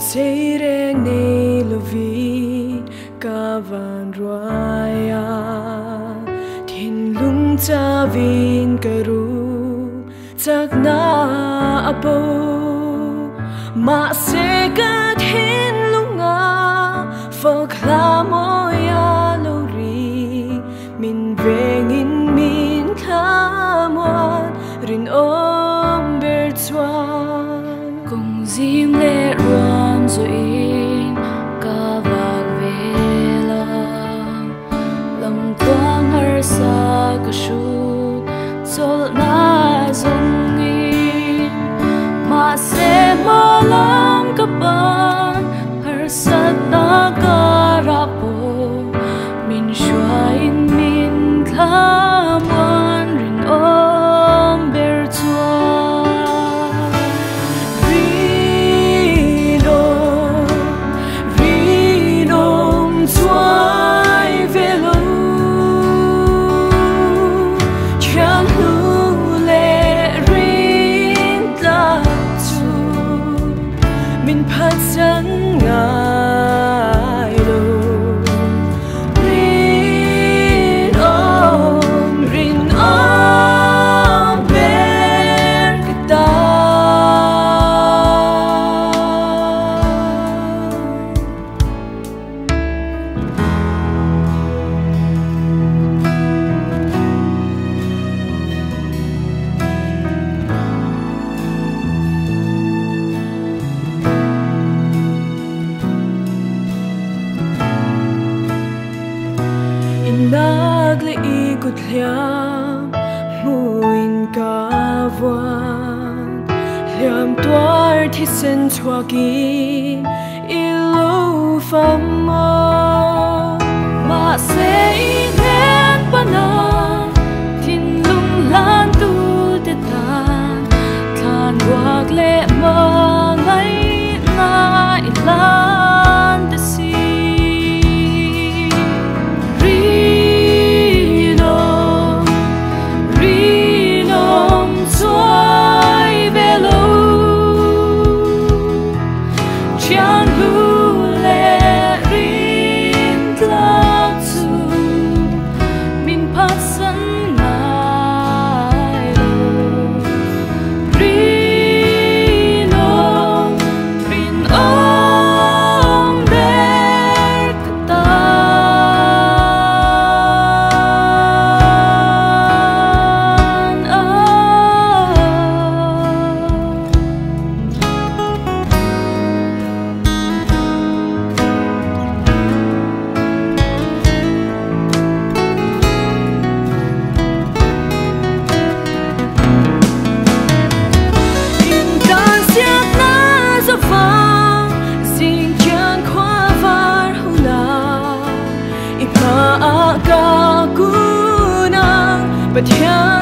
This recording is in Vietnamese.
say reng nei lovi ka van roya thiên lung cha vin karu, chak na apo ma se ka thiên lung nga phok la mo zo in ka vak vela lam quang har sa ka shu chol na zong in ma se ma Inagle ikot liam muin kawan liam tuar thi sen chuakin ilu famo ma se inen pana Theo